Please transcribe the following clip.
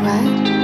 alright?